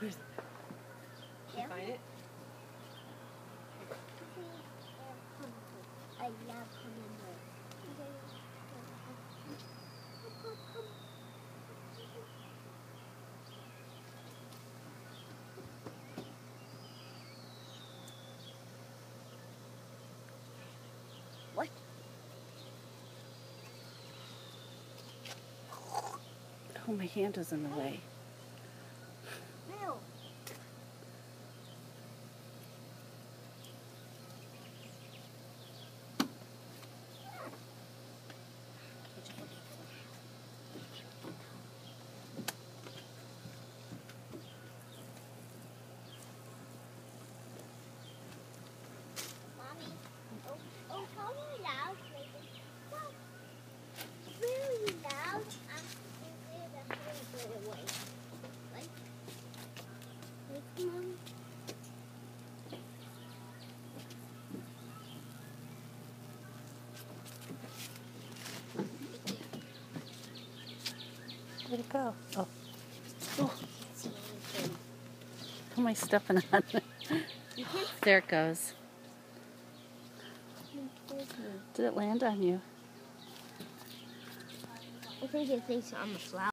Where's? Did you find it? I love hummingbirds. What? Oh, my hand is in the way. Tell me loud, please. Really loud. I'm going to put away. Like, like, Mom. Where'd it go? Oh, Oh. See anything. who am I stepping on? there it goes. Did it land on you? I think it thinks I'm a flower.